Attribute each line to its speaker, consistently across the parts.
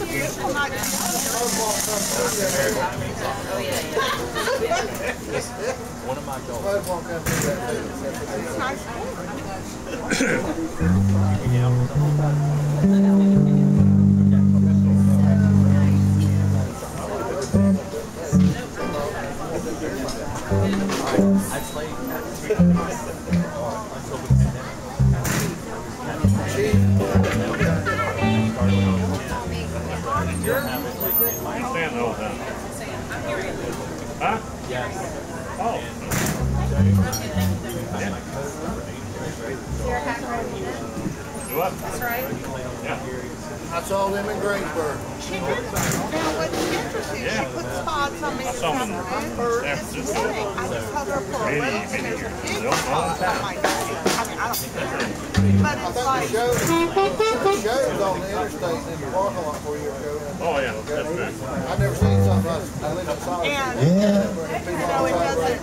Speaker 1: It's a beautiful night.
Speaker 2: One of my dogs.
Speaker 1: It's.
Speaker 2: I played
Speaker 3: Huh?
Speaker 2: Yes.
Speaker 3: Oh. Do what?
Speaker 4: That's right.
Speaker 3: Yeah.
Speaker 5: I saw them in Greensburg.
Speaker 1: She did. Now, what's interesting, she put spots on me this
Speaker 3: saw them in
Speaker 1: afternoon.
Speaker 3: San
Speaker 1: This morning, I just for a race. There's a big
Speaker 3: don't know.
Speaker 1: spot on my. I mean, I don't care. But
Speaker 5: I
Speaker 1: it's like,
Speaker 5: the show, the show on the interstate in the parking lot for you ago.
Speaker 3: Oh, yeah. That's good.
Speaker 5: I've never seen something like, I live in Solid.
Speaker 1: and,
Speaker 5: Yeah.
Speaker 1: you know, it doesn't,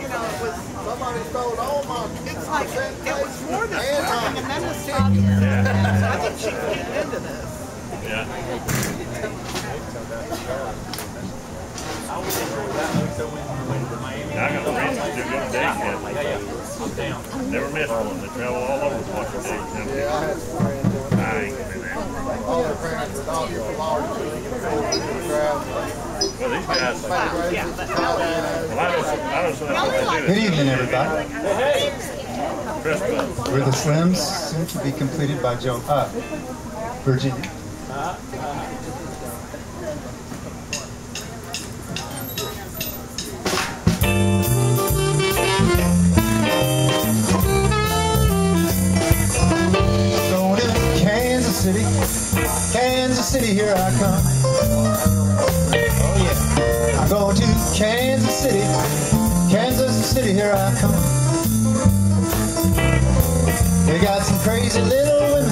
Speaker 1: you know, it was,
Speaker 5: Somebody stole all my.
Speaker 1: it's like, it was more this
Speaker 5: And
Speaker 1: morning, and then the stop here. So I think she came into this.
Speaker 3: Yeah.
Speaker 2: I would enjoy that more so when, when the Miami.
Speaker 3: I got friends that do good days
Speaker 2: Yeah,
Speaker 3: yet.
Speaker 2: yeah. I'm down.
Speaker 3: Never missed one. They travel all over Washington. County.
Speaker 5: Yeah, I had some friends doing
Speaker 3: I ain't gonna do that.
Speaker 6: Good evening, everybody. We're the Slims, soon to be completed by Joe, uh, Virginia. Kansas City, here I come. Oh yeah, I'm going to Kansas City, Kansas City, here I come. They got some crazy little women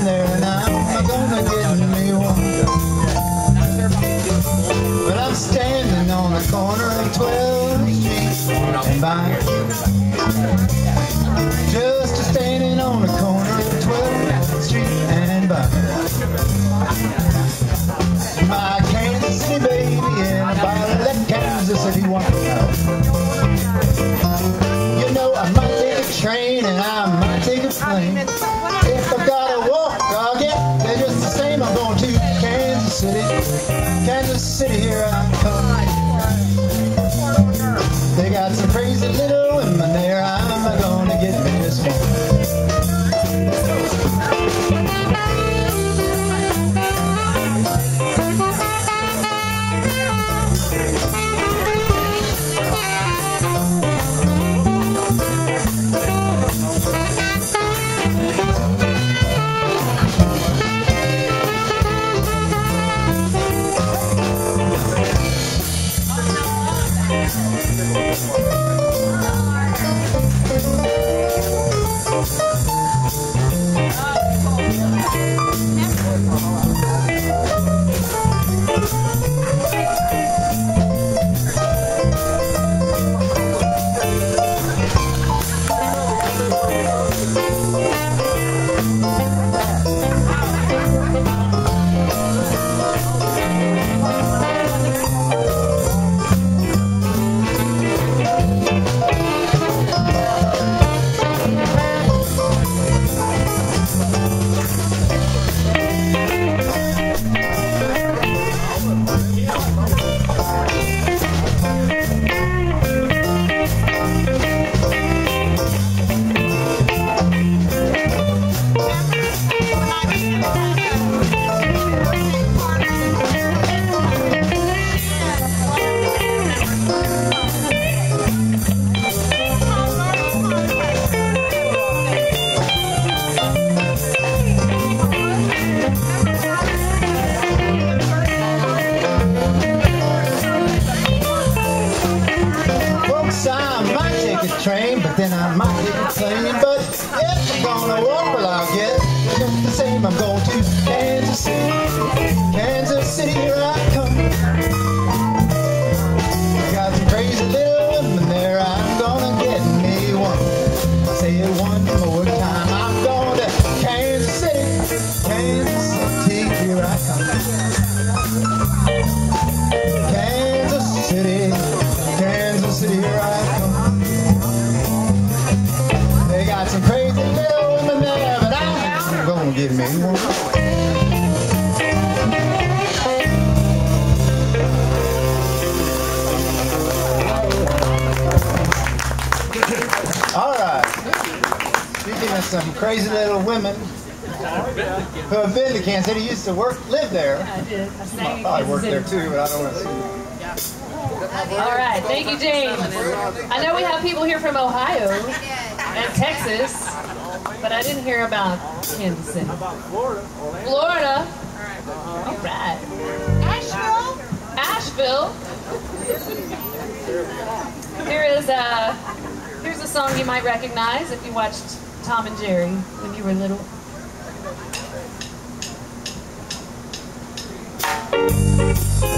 Speaker 6: then I might a plane. But if I'm gonna walk, well, I'll get just the same. I'm going to Kansas City. Kansas City, here crazy little women who have been to Kansas City, used to work, live there.
Speaker 4: I did. I sang in
Speaker 6: I worked there too, but I don't want to see.
Speaker 4: All right, thank you, James. I know we have people here from Ohio and Texas, but I didn't hear about Kansas City. Florida. Florida. All right.
Speaker 1: Asheville.
Speaker 4: Asheville. Here is a here's a song you might recognize if you watched Tom and Jerry when you were little. I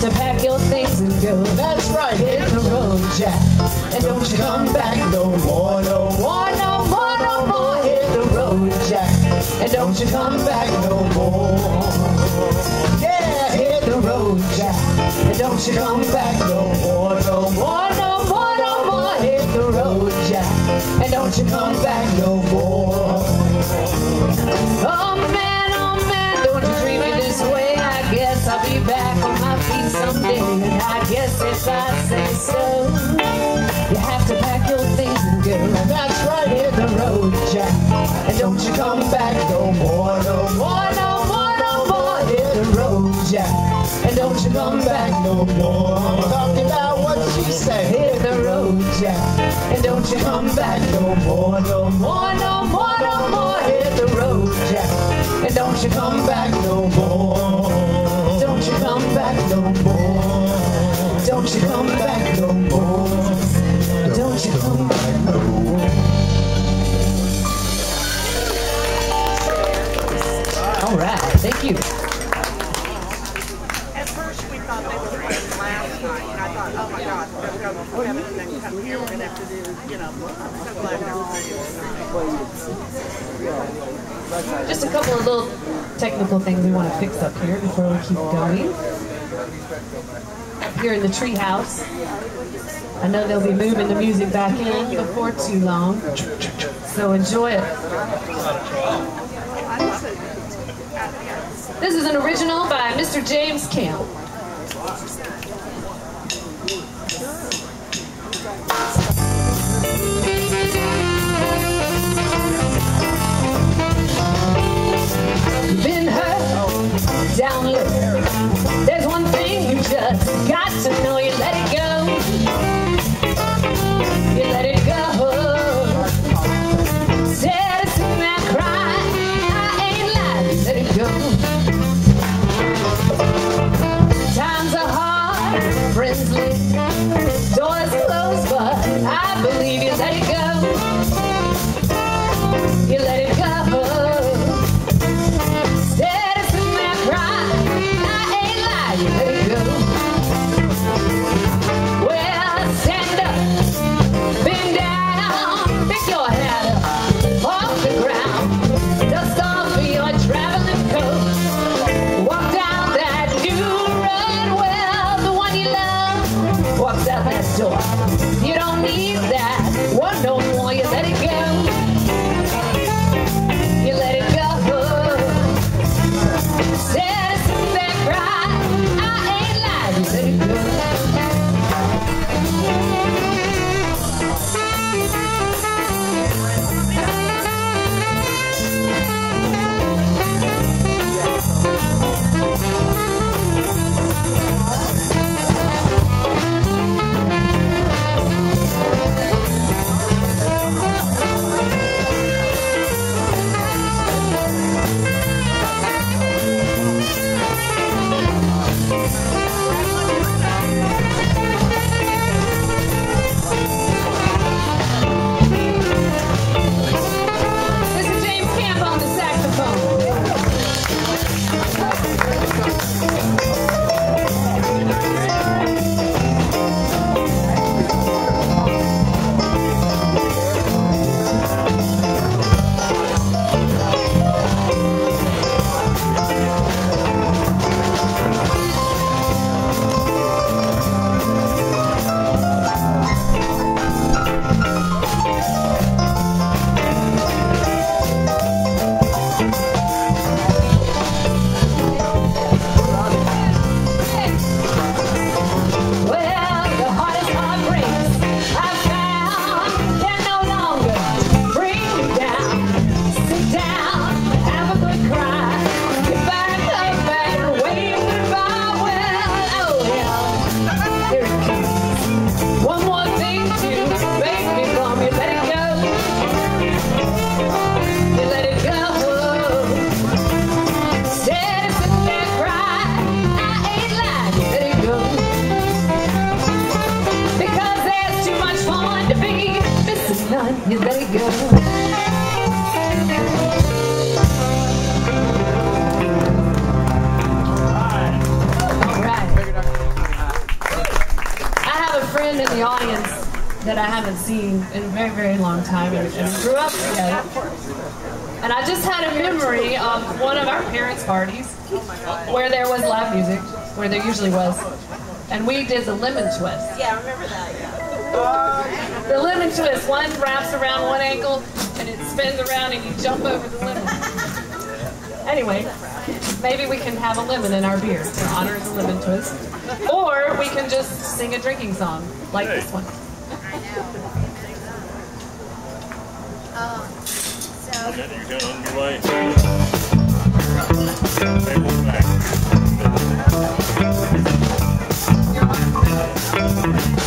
Speaker 4: To pack your things and go. That's right, hit the road, Jack. And don't you come back no more, no more, no more, no more. Hit the road, Jack. And don't you come back no more. Yeah, hit the road, Jack. And don't you come back no more, no more, no more, no more. Hit the road, Jack. And don't you come back no more. Yes, yes, I say so. You have to pack your things and go.
Speaker 6: That's right, hit the
Speaker 4: road, Jack. And don't you come back no more, no more, no more, no more. Hit the road, Jack. And don't you come back no more.
Speaker 6: I'm talking about what she said.
Speaker 4: Hit the road, Jack. And don't you come back no more, no more, no more, no more. Hit the road, Jack. And don't you come back no more. Don't you come back no more. Don't you come back no more. Don't you come back no more. All right, thank you.
Speaker 1: At first, we thought they were playing last night, and I thought, oh my God, we're gonna go to Kevin and here, we're gonna have to do, you know, I'm so glad they're playing tonight.
Speaker 4: Just a couple of little technical things we want to fix up here before we keep going. Here in the tree house. I know they'll be moving the music back in before too long. So enjoy it. This is an original by Mr. James Kamp. And I just had a memory of one of our parents' parties where there was live music, where there usually was. And we did the lemon twist.
Speaker 1: Yeah, I remember that, yeah.
Speaker 4: The lemon twist, one wraps around one ankle and it spins around and you jump over the lemon. Anyway, maybe we can have a lemon in our beer in honor of the lemon twist. Or we can just sing a drinking song like this one.
Speaker 7: Oh, so.
Speaker 4: you. on your way.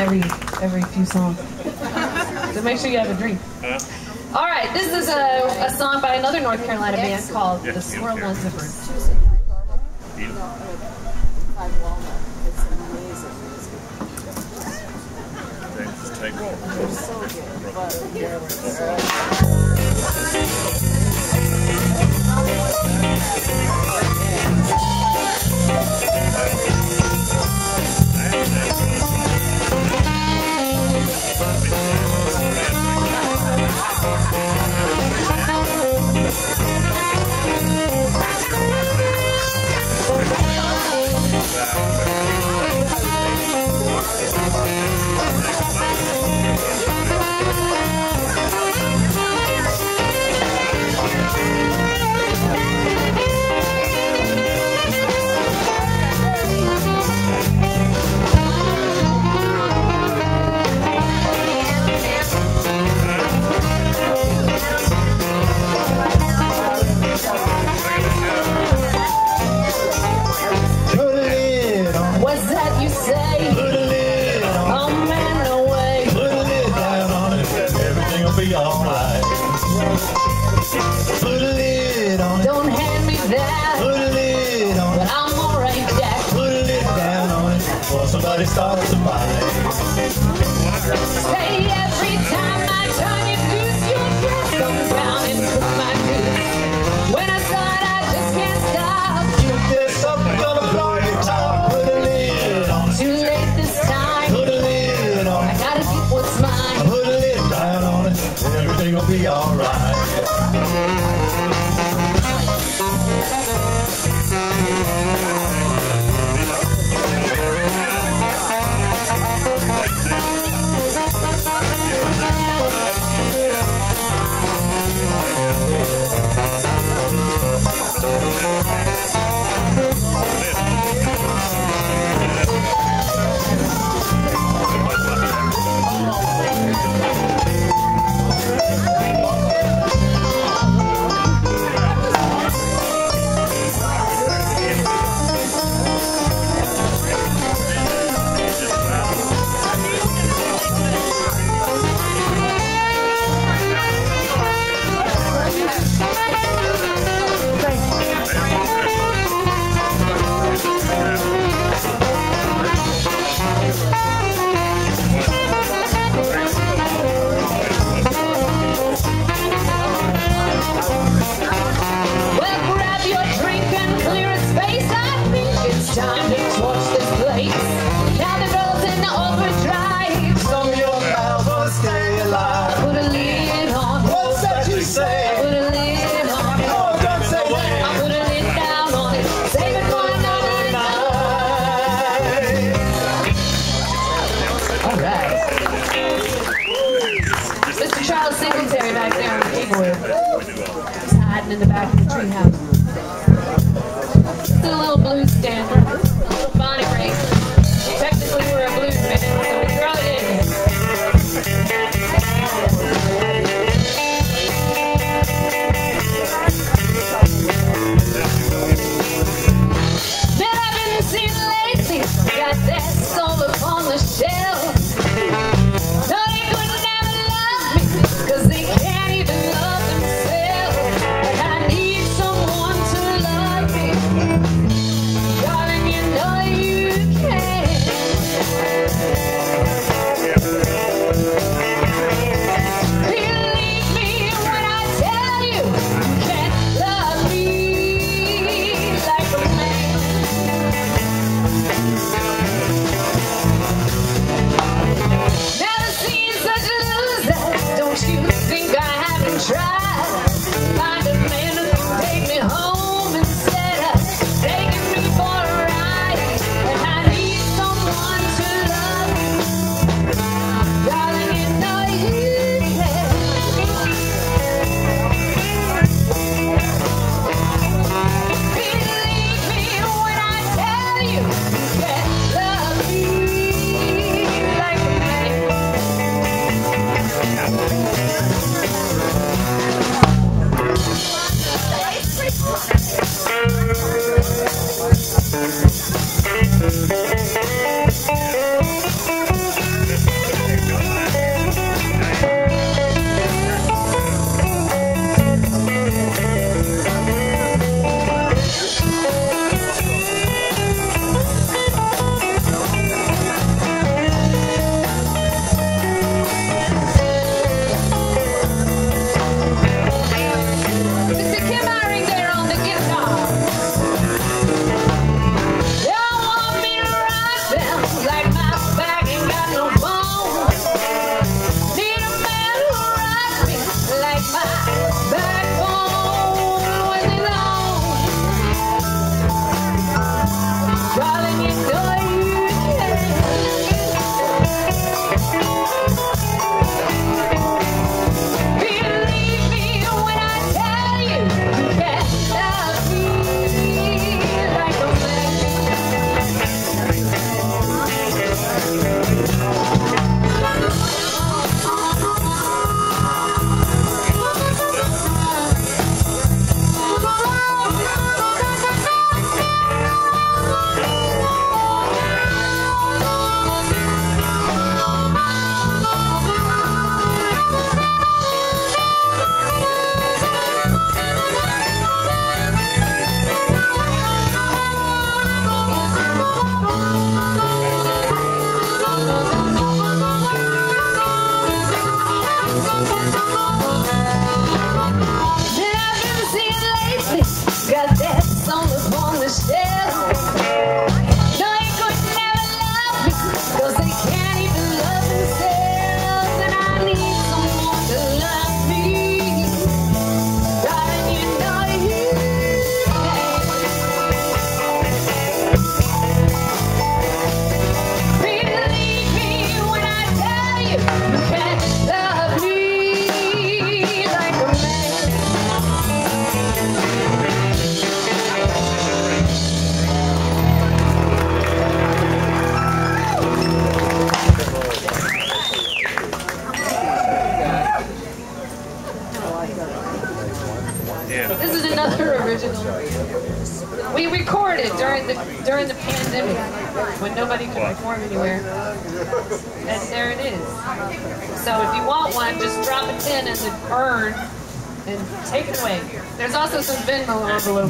Speaker 8: every every few songs. So make sure you have a drink. All right, this is a, a song by another North Carolina band called The
Speaker 4: Squirrel
Speaker 8: Nut Zipper.
Speaker 4: Take. Still a little blues standard.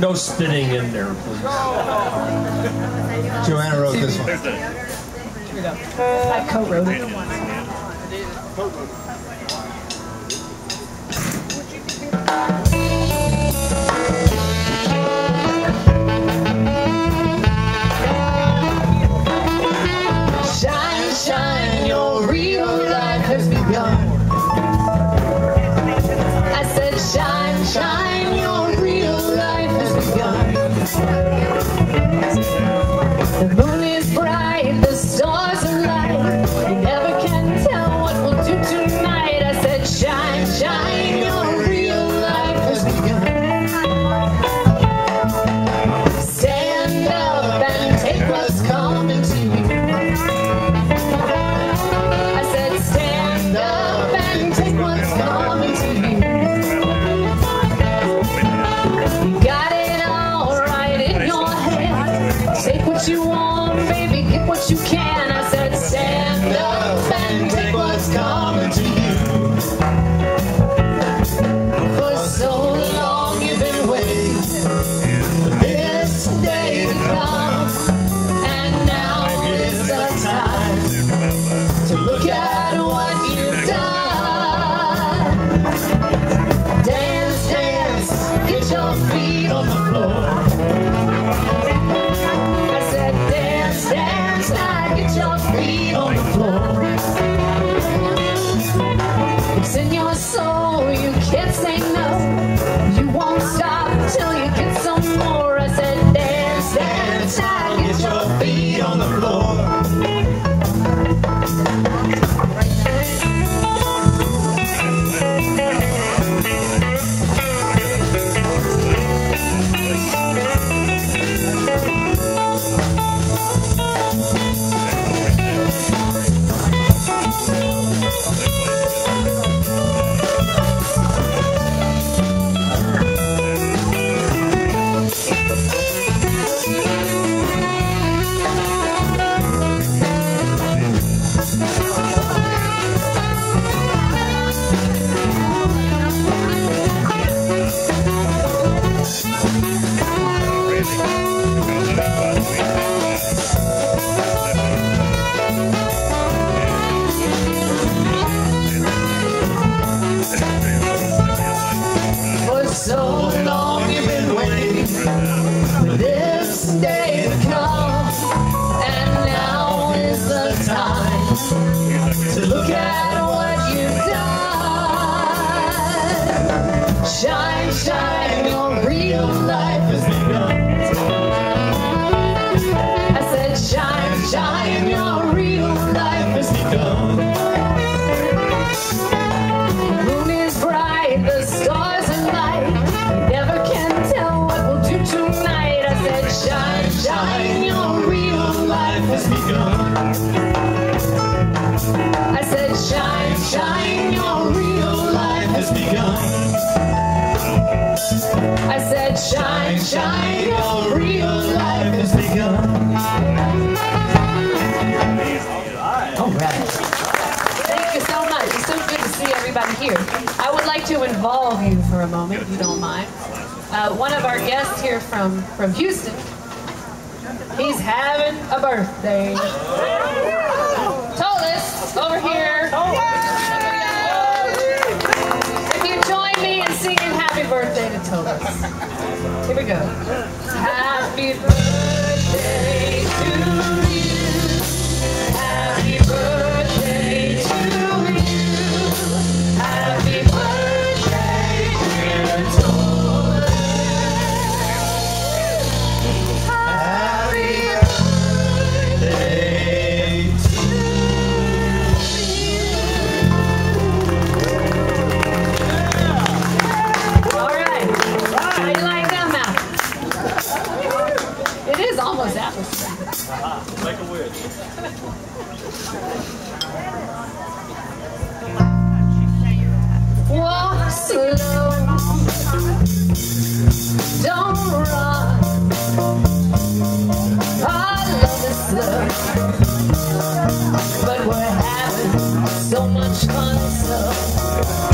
Speaker 4: No
Speaker 2: spitting in there, please.
Speaker 6: Joanna wrote this one.
Speaker 4: I co-wrote it. moment, if you don't mind. Uh, one of our guests here from, from Houston, he's having a birthday. Tolis, over here. If you join me in singing happy birthday to Here we go. Happy birthday to you. so much fun, so.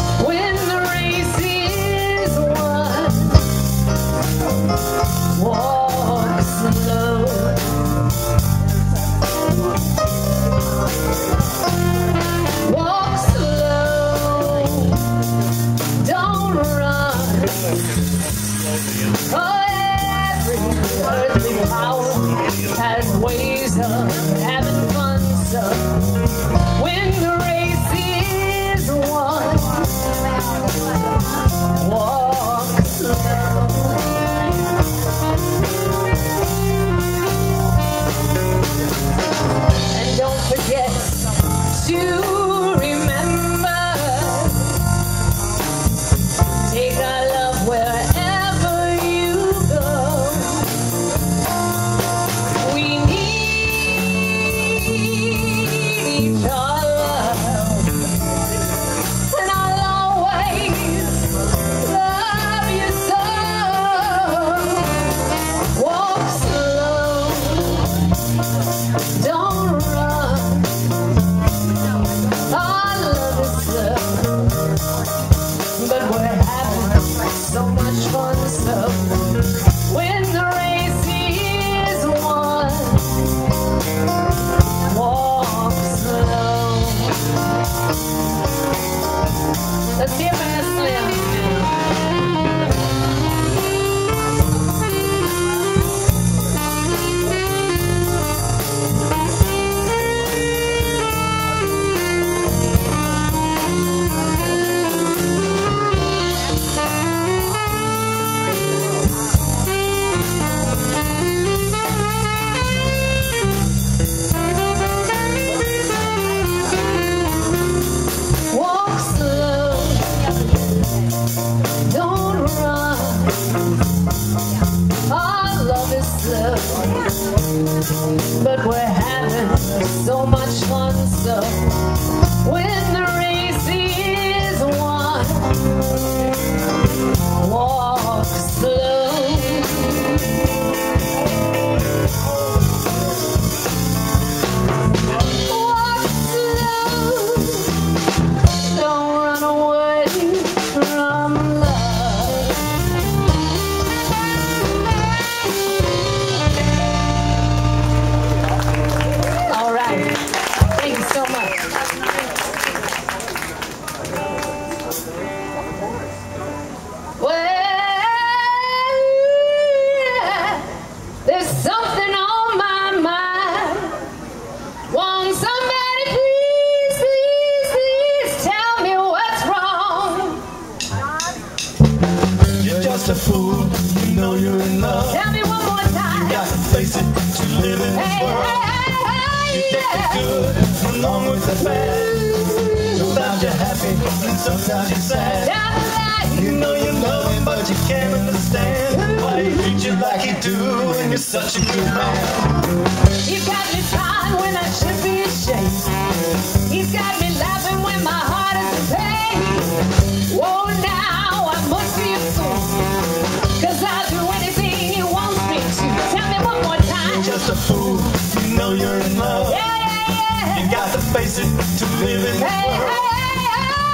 Speaker 6: know you're in love.
Speaker 4: Yeah, yeah,
Speaker 6: you got to face it to live in this world.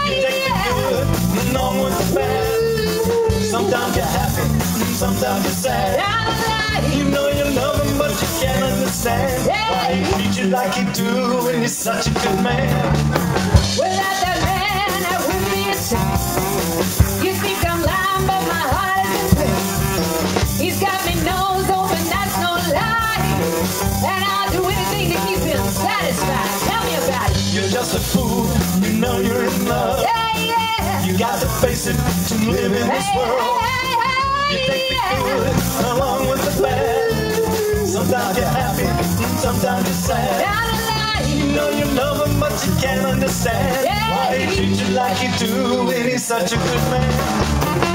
Speaker 6: you take the good and with the bad. Sometimes you're happy, sometimes you're sad. You know you love him, but you can't understand why he treats you like he do, and he's such a good man.
Speaker 4: Well, you
Speaker 6: know you're in love.
Speaker 4: Yeah, yeah.
Speaker 6: You got to face it to live in this world. You take the good along with the bad. Sometimes you're happy, sometimes you're sad. You know you love him, but you can't understand why he treats you like you do, and he's such a good man.